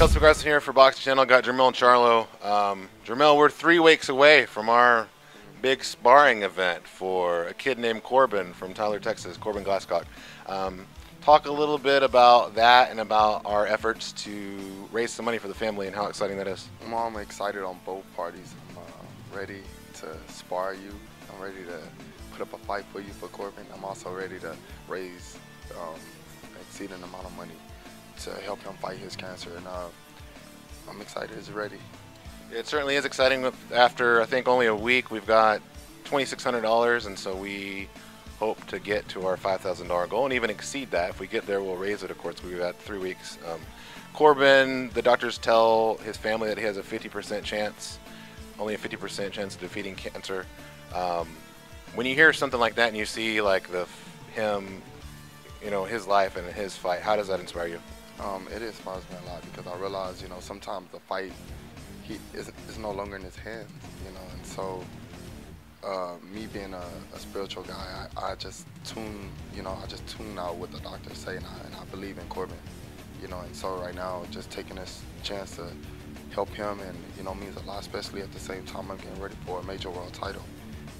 Kelsey McCarson here for Boxing Channel. Got Jermell and Charlo. Um, Jermell, we're three weeks away from our big sparring event for a kid named Corbin from Tyler, Texas, Corbin Glasscock. Um, talk a little bit about that and about our efforts to raise some money for the family and how exciting that is. I'm excited on both parties. I'm uh, ready to spar you. I'm ready to put up a fight for you for Corbin. I'm also ready to raise um, exceeding amount of money to help him fight his cancer. And uh, I'm excited. It's ready. It certainly is exciting. After I think only a week, we've got $2,600, and so we hope to get to our $5,000 goal and even exceed that. If we get there, we'll raise it. Of course, we've got three weeks. Um, Corbin, the doctors tell his family that he has a 50% chance, only a 50% chance of defeating cancer. Um, when you hear something like that and you see like the him, you know, his life and his fight, how does that inspire you? Um, it inspires me a lot because I realize, you know, sometimes the fight he is, is no longer in his hands, you know, and so uh, me being a, a spiritual guy, I, I, just tune, you know, I just tune out what the doctors say, and I, and I believe in Corbin, you know, and so right now, just taking this chance to help him, and you know, means a lot, especially at the same time I'm getting ready for a major world title,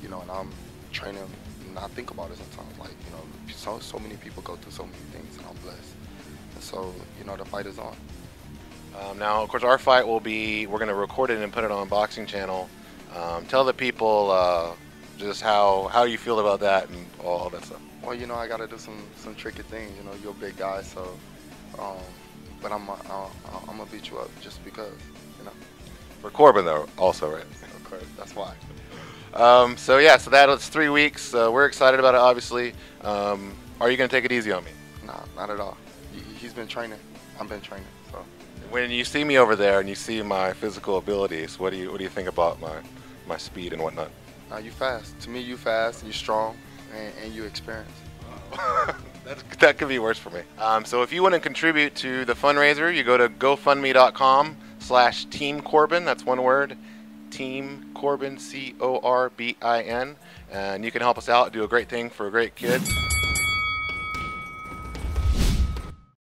you know, and I'm training. And I think about it sometimes, like you know, so so many people go through so many things, and I'm blessed. So, you know, the fight is on. Um, now, of course, our fight will be, we're going to record it and put it on Boxing Channel. Um, tell the people uh, just how, how you feel about that and all that stuff. Well, you know, I got to do some, some tricky things. You know, you're a big guy, so, um, but I'm, I'm, I'm going to beat you up just because, you know. For Corbin, though, also, right? Of course, that's why. Um, so, yeah, so that's three weeks. Uh, we're excited about it, obviously. Um, are you going to take it easy on me? No, not at all he's been training. I've been training. So when you see me over there and you see my physical abilities, what do you what do you think about my my speed and whatnot? Now you fast. To me, you fast. And you strong, and, and you experienced. that, that could be worse for me. Um, so if you want to contribute to the fundraiser, you go to GoFundMe.com slash Team Corbin. That's one word. Team Corbin, C-O-R-B-I-N. And you can help us out, do a great thing for a great kid.